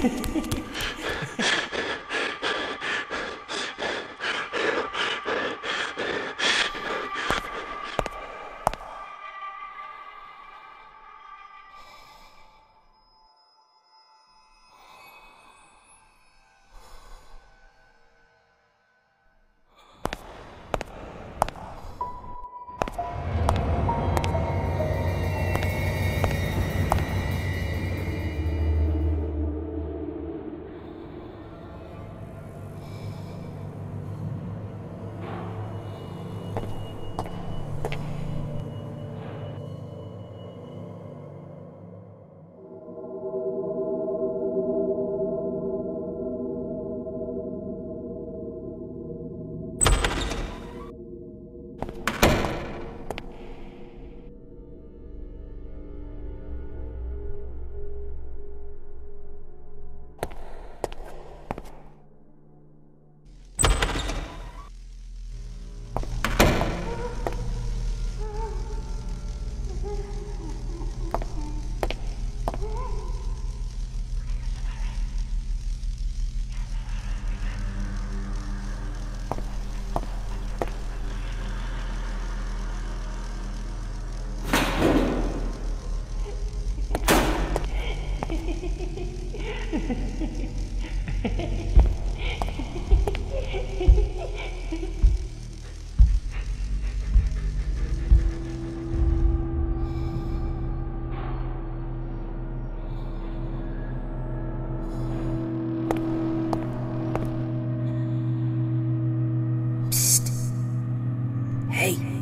Hehehehe Hey.